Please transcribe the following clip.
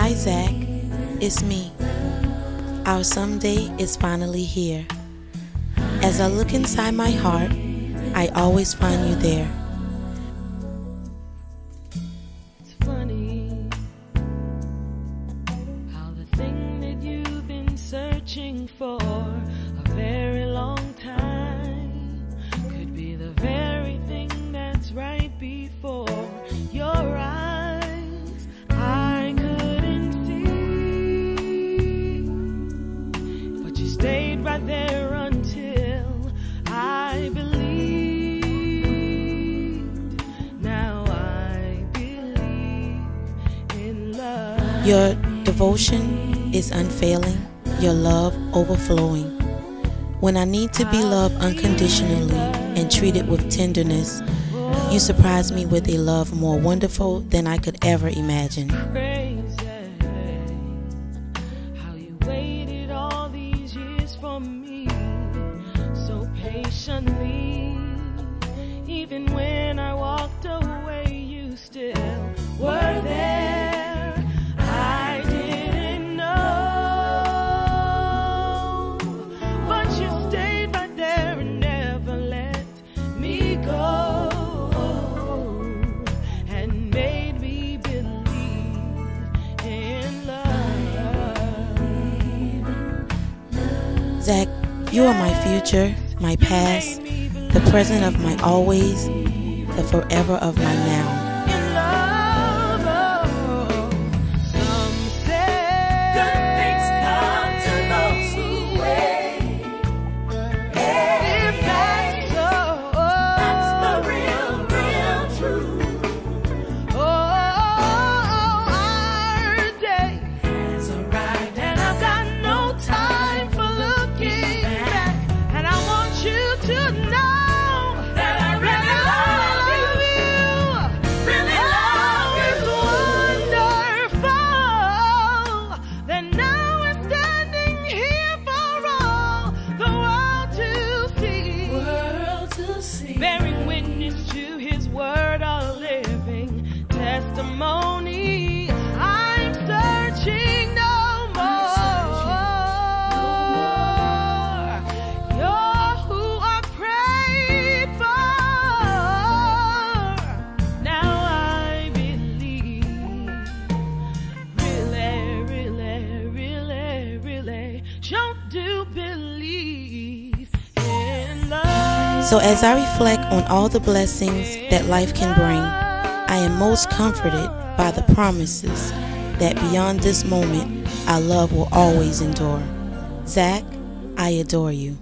Hi, Zach. It's me. Our someday is finally here. As I look inside my heart, I always find you there. It's funny you stayed right there until I believed. Now I believe in love. Your devotion is unfailing, your love overflowing. When I need to be loved unconditionally and treated with tenderness, you surprise me with a love more wonderful than I could ever imagine. For me so patiently. Even when I walked away, you still Zach, you are my future, my past, the present of my always, the forever of my now. So, as I reflect on all the blessings that life can bring, I am most comforted by the promises that beyond this moment, our love will always endure. Zach, I adore you.